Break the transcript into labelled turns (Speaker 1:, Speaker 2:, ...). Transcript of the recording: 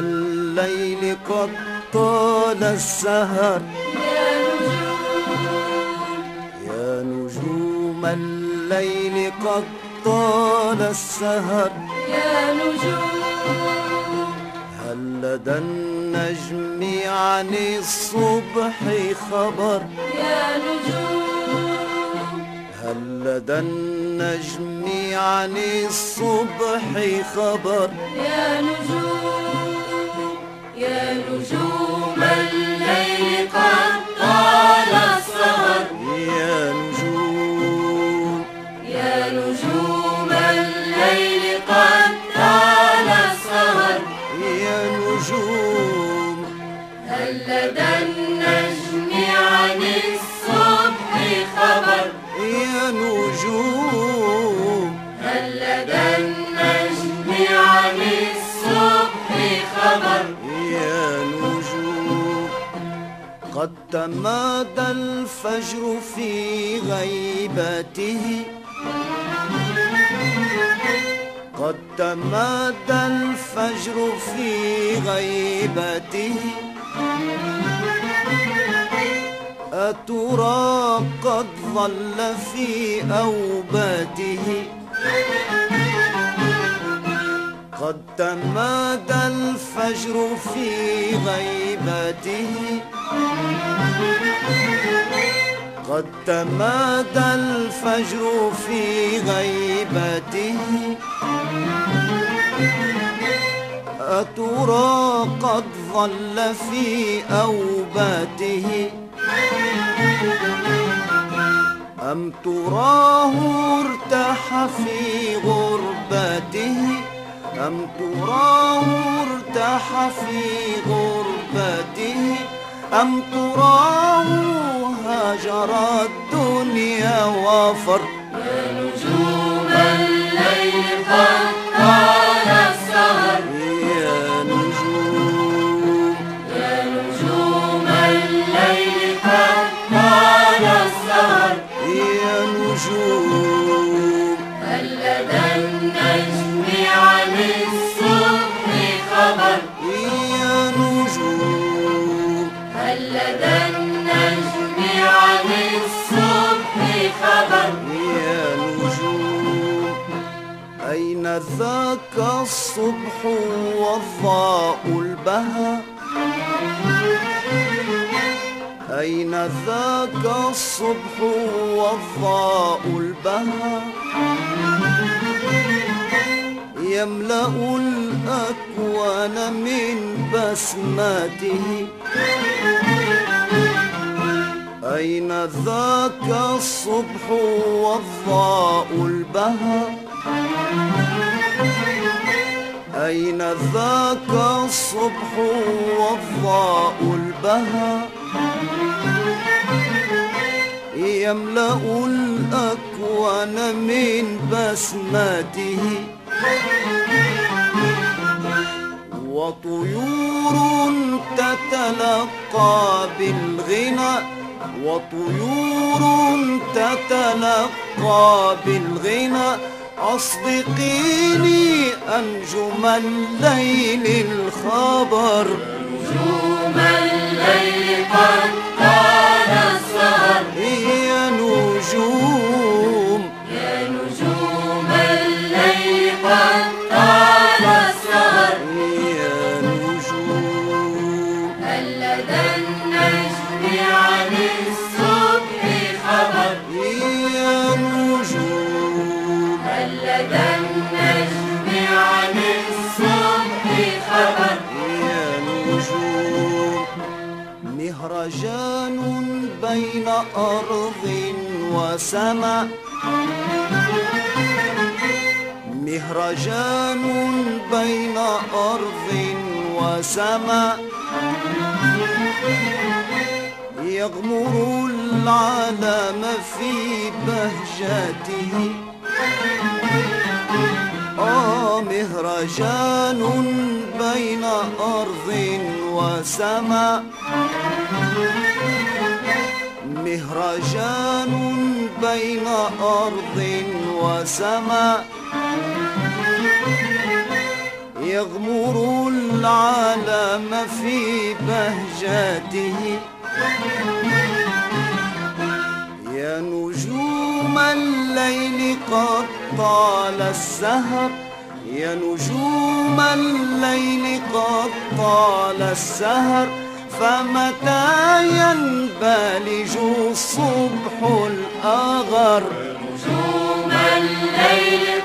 Speaker 1: نجوم الليل قد طال السهر. يا نجوم الليل قد طال السهر.
Speaker 2: يا نجوم
Speaker 1: هل لدى النجم عن الصبح خبر؟
Speaker 2: يا نجوم
Speaker 1: هل لدى النجم عن الصبح خبر؟
Speaker 2: يا نجوم يا نجوم الليل قد طال السهر.
Speaker 1: يا نجوم.
Speaker 2: يا نجوم الليل قد طال السهر.
Speaker 1: يا نجوم.
Speaker 2: هل لدى النجم عن الصبح خبر؟
Speaker 1: يا نجوم.
Speaker 2: هل لدى النجم
Speaker 1: قد تمادى الفجر في غيبته. قد تمادى الفجر في غيبته. أترى قد ظل في أوباته. قد تمادى الفجر في غيبته. قد تمادى الفجر في غيبته. أترى قد ظل في أوباته. أم تراه ارتاح في غربته. أم تراه ارتاح في غربته؟ أم تراه هاجر الدنيا وفر؟
Speaker 2: يا نجوم الليل عن الصبح خبر؟
Speaker 1: يا نجوم أين ذاك الصبح والضاء البهى؟ أين ذاك الصبح والضاء البهى؟ يملأ الأكوان من بسماته أين ذاك الصبح والضاء البهى أين ذاك الصبح والضاء البهى يملأ الأكوان من بسمته. وطيور تتلقى بالغنى وطيور تتلقى بالغنى. أصدقيني أنجم الليل الخبر. مهرجان بين أرض وسماء مهرجان بين أرض وسماء يغمر العالم في بهجته. آه مهرجان بين أرض وسماء. مهرجان بين أرض وسماء. يغمر العالم في بهجته. يا نجوم الليل قد طال السهر يا نجوم الليل قد طال السهر فمتى ينبلج الصبح الأغر؟
Speaker 2: نجوم الليل